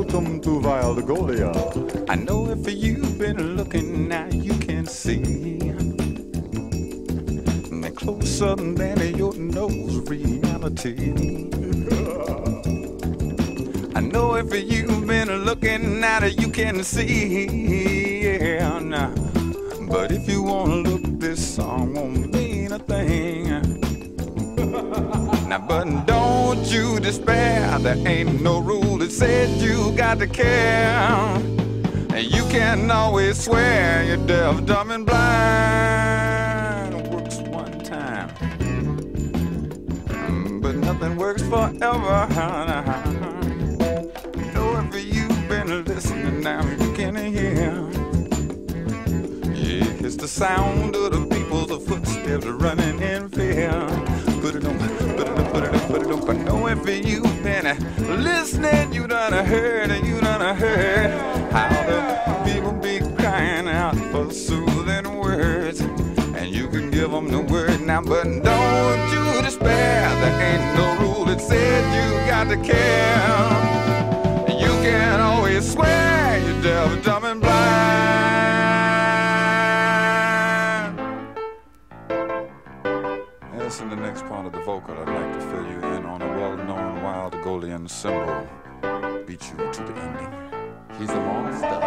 Welcome to Vidgolia. I know if you've been looking now, you can see. And closer than your nose reality. I know if you've been looking it, you can see. Yeah, nah. But if you wanna look, you despair. There ain't no rule that says you got to care. And you can always swear you're deaf, dumb, and blind. Works one time, Mm, but nothing works forever. Know if you've been listening now, you can hear. Yeah, it's the sound of the people's footsteps running in fear. If you've been listening, you done heard, and you done heard how the people be crying out for soothing words. And you can give them the word now, but don't you despair. There ain't no rule that said you got to care. You can always swear you're deaf, dumb, symbol. Beat you to the ending. He's a monster.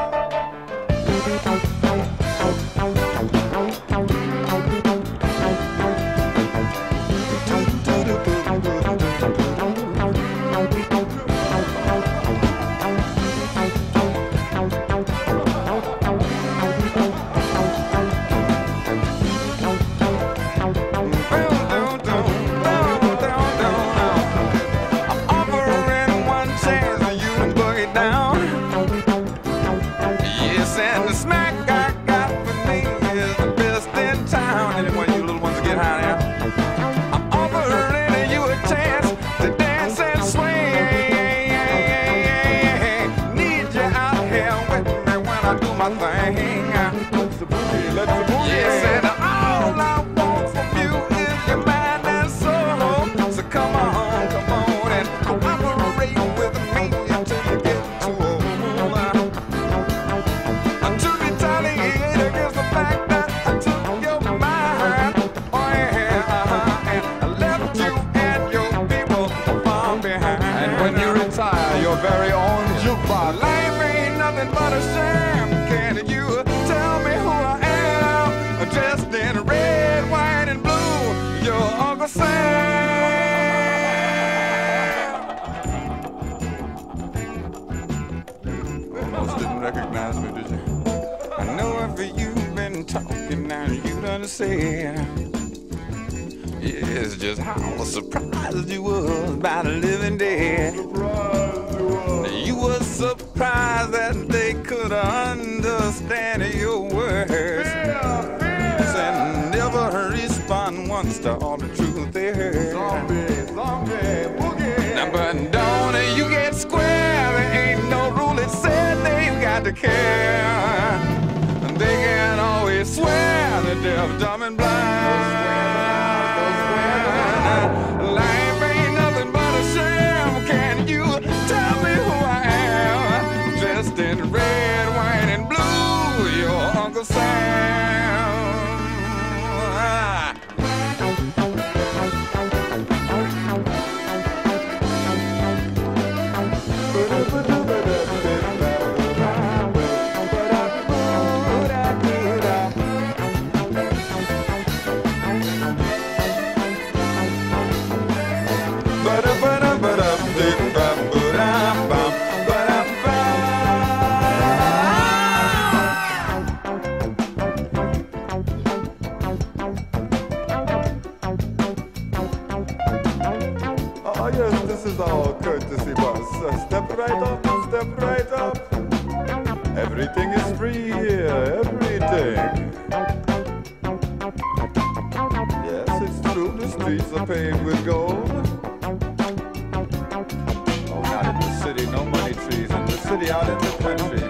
I do my thing. Let's the boogie, let's the boogie. Yes, and all I want from you is your mind and soul. So come on, come on and cooperate with me until you get too old. Until retaliate against the fact that I took your mind. Oh yeah, and I left you and your people far behind. And when you retire, your very own jukebox. Life ain't nothing but a sham. You done said. Yes, just how surprised you was by the living dead. You were surprised that they could understand your words. And never respond once to all the truth they heard. Zombie, zombie, boogie. Now, but don't you get square? There ain't no rule that said they got to care. Oh yes, this is our courtesy bus. Uh, step right up, step right up. Everything is free here, everything. Yes, it's true, the streets are paved with gold. Oh, not in the city, no money trees. In the city, out in the country.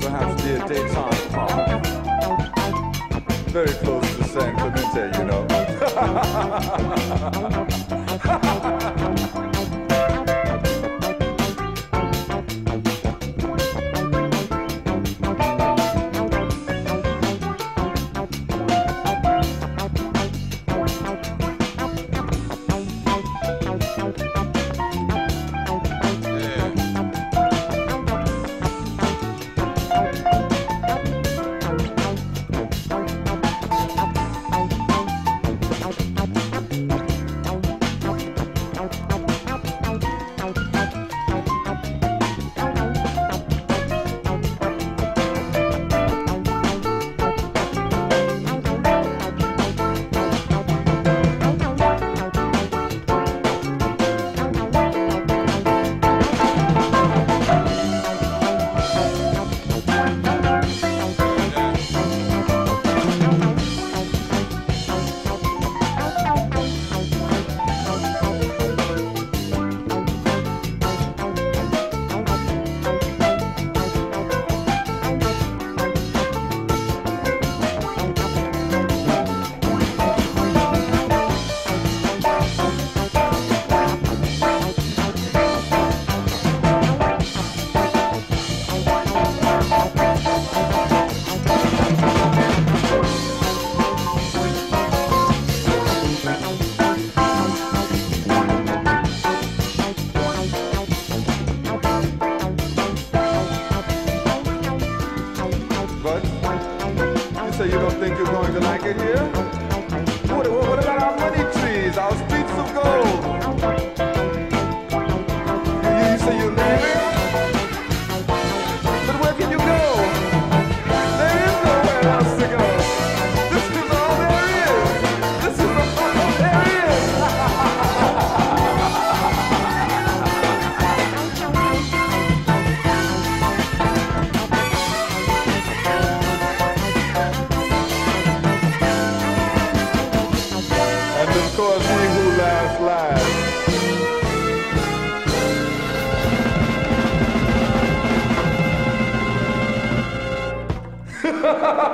Perhaps near Daytime Park. Very close to San Clemente, you know. what, what about our money trees,